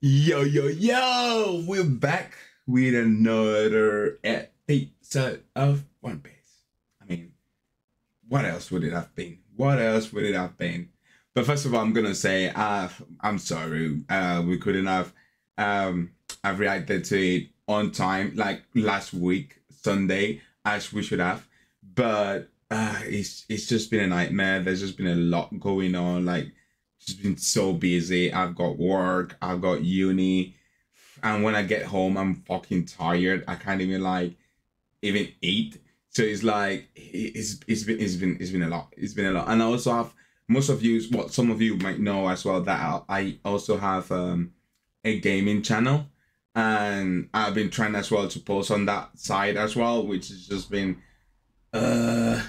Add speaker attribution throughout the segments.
Speaker 1: Yo, yo, yo! We're back with another episode of One Piece. I mean, what else would it have been? What else would it have been? But first of all, I'm gonna say uh, I'm sorry. Uh, we couldn't have um, I've reacted to it on time like last week Sunday as we should have. But uh, it's it's just been a nightmare. There's just been a lot going on. Like just been so busy. I've got work, I've got uni, and when I get home, I'm fucking tired. I can't even like even eat. So it's like it's it's been it's been it's been a lot. It's been a lot, and I also have most of you, what some of you might know as well, that I also have um, a gaming channel, and I've been trying as well to post on that side as well, which has just been. Uh,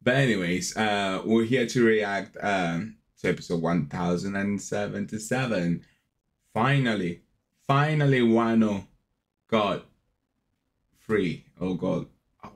Speaker 1: but anyways, uh, we're here to react um to episode 1077. Finally, finally, Wano got free. Oh god,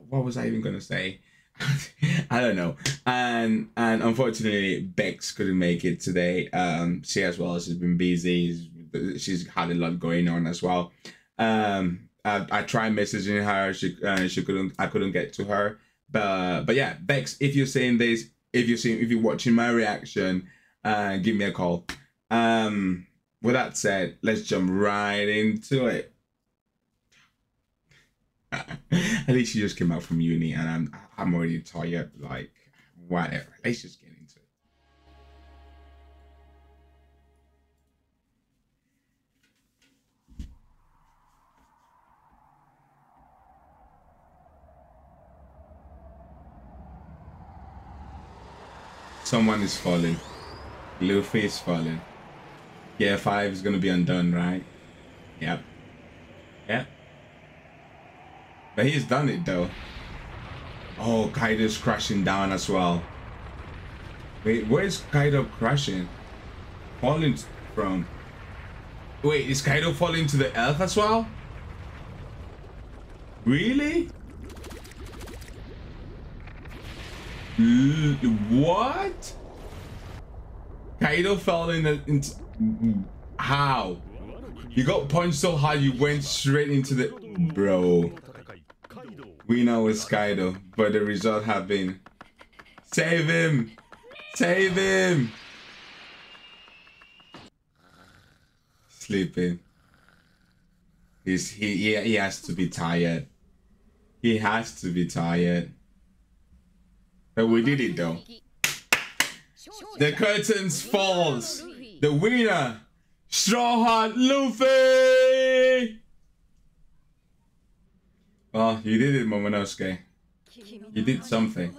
Speaker 1: what was I even gonna say? I don't know. And and unfortunately, Bex couldn't make it today. Um, she as well. She's been busy. She's had a lot going on as well. Um, I, I tried messaging her. She uh, she couldn't. I couldn't get to her. But but yeah, Bex, if you're seeing this, if you're seeing, if you're watching my reaction, uh, give me a call. Um, with that said, let's jump right into it. At least she just came out from uni, and I'm I'm already tired. Like whatever. Let's just get into it. Someone is falling. Luffy is falling. Yeah, five is gonna be undone, right? Yep. Yep. But he's done it though. Oh, Kaido's crashing down as well. Wait, where is Kaido crashing? Falling from? Wait, is Kaido falling to the earth as well? Really? L what? Kaido fell in the how? You got punched so hard you went straight into the bro. We know it's Kaido, but the result have been save him, save him. Sleeping. He's he he, he has to be tired. He has to be tired. But we did it though. The curtains falls. The winner, Straw Hat Luffy. Ah, well, you did it, Momonosuke. You did something.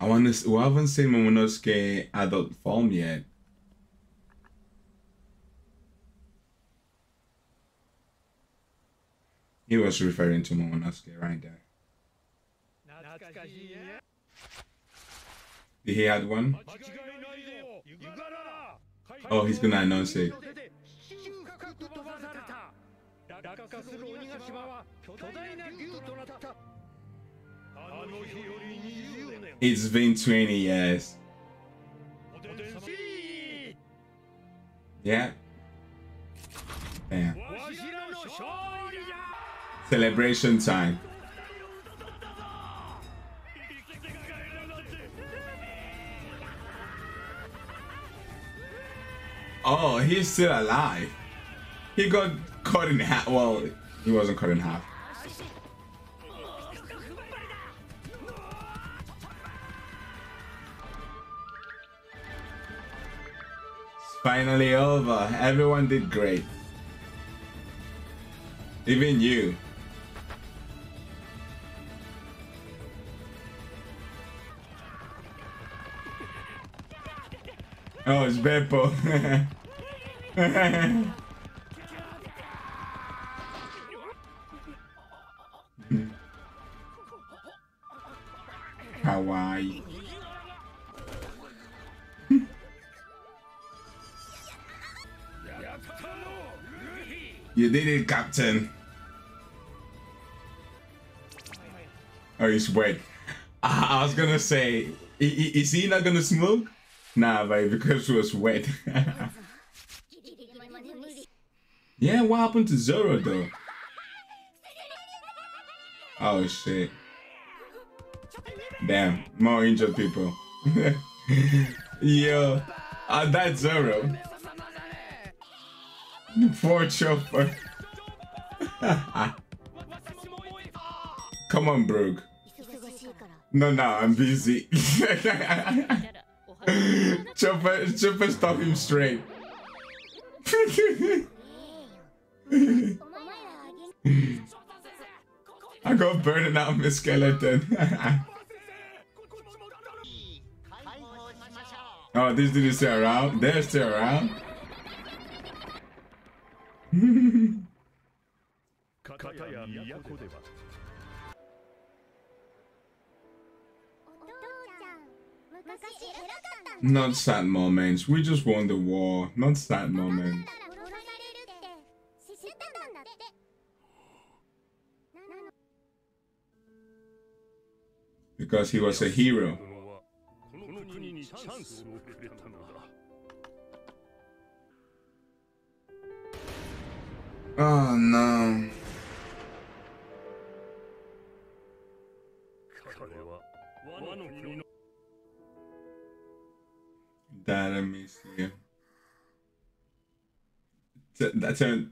Speaker 1: I want to. We haven't seen Momonosuke adult form yet. He was referring to Momonosuke right there. He had one? Oh, he's gonna announce it. It's been 20 years. Yeah. Damn. Celebration time. Oh, he's still alive. He got cut in half. Well, he wasn't cut in half. Finally over. Everyone did great. Even you. Oh, it's Bepo. Hawaii. you did it, Captain. Oh, he's wet. I was gonna say Is he not gonna smoke? Nah, but because it was wet. yeah, what happened to Zoro though? Oh shit. Damn, more injured people. Yo, uh, that's Zoro. Poor Chopper. Come on, Brook. No, no, I'm busy. Chopper, Chopper, stop him straight. I got burning out my skeleton. oh, this dude is still around? They're still around? Not sad moments. We just won the war. Not sad moments. Because he was a hero. Oh no. That I miss you. That's a.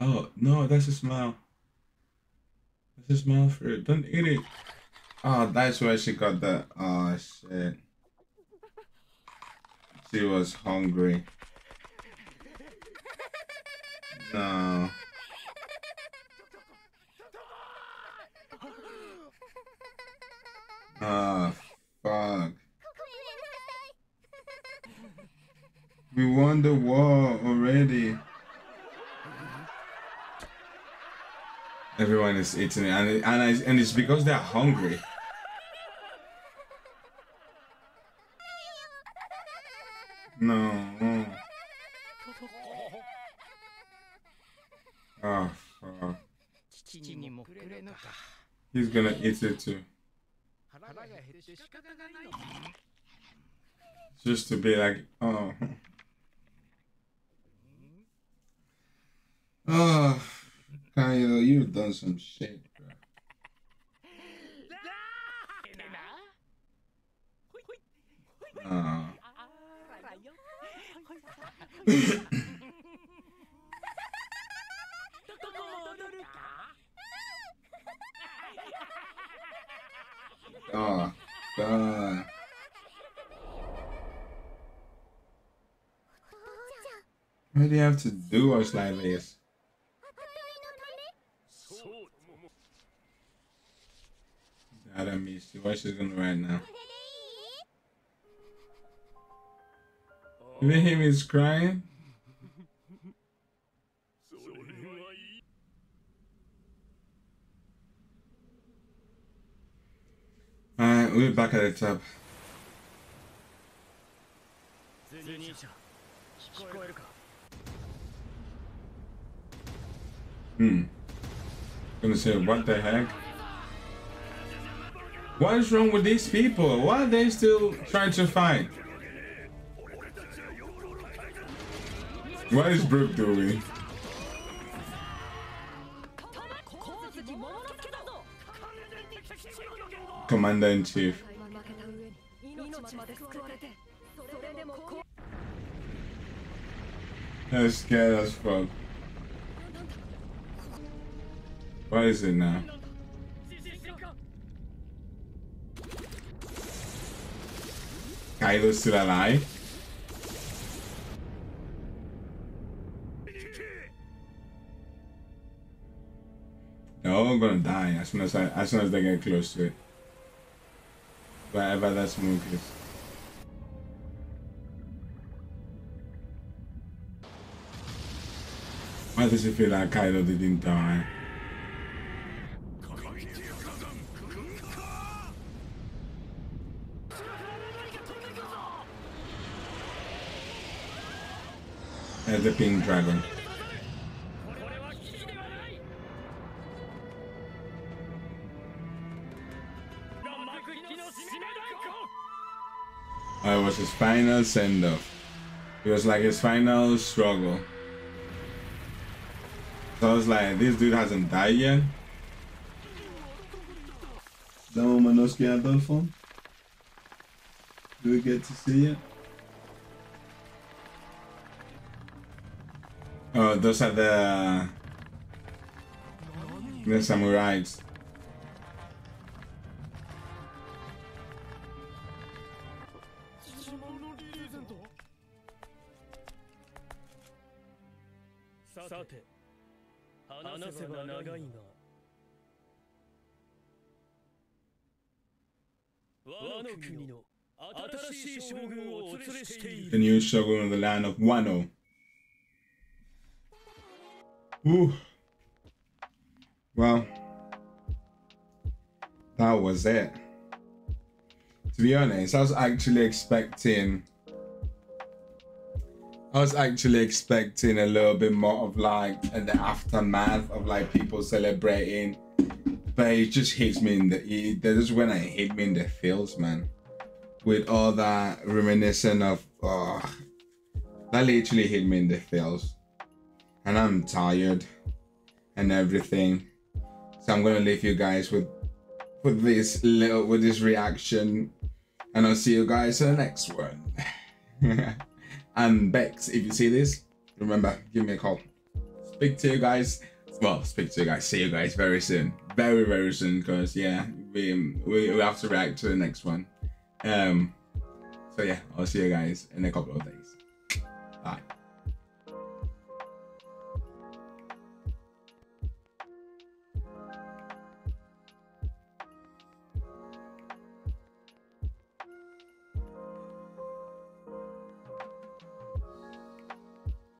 Speaker 1: Oh no, that's a smile. That's a smile for it. Don't eat it. Oh, that's where she got the. Oh shit. She was hungry. No. Oh, fuck. We won the war already. Eating it, and it, and, and it's because they're hungry. No. Oh, fuck. He's gonna eat it too. Just to be like. Oh, Kyle, you've done some shit, bro. Oh, God. Why do you have to do us like this? You. What she's doing right now? Even him is crying? Alright, we're back at the top. Hmm. Gonna say, what the heck? What is wrong with these people? Why are they still trying to fight? What is Brook doing? Commander in Chief. That's scared as fuck. What is it now? Kaido's still alive? They're all gonna die as soon as I, as soon as they get close to it. Wherever that smoke is. Why does it feel like Kaido didn't die? As the pink dragon. Oh, it was his final send off. It was like his final struggle. So I was like, this dude hasn't died yet. No Manoski Adolfo? Do we get to see it? those are the... The samurais. The new shogun of the land of Wano. Ooh. Well, that was it. To be honest, I was actually expecting. I was actually expecting a little bit more of like the aftermath of like people celebrating, but it just hits me in the. It, that is when it hit me in the feels, man. With all that reminiscent of, oh, that literally hit me in the feels, and I'm tired, and everything. So I'm gonna leave you guys with with this little with this reaction, and I'll see you guys in the next one. and Bex, if you see this, remember give me a call. Speak to you guys. Well, speak to you guys. See you guys very soon, very very soon. Because yeah, we, we we have to react to the next one. Um. So yeah, I'll see you guys in a couple of days. Bye.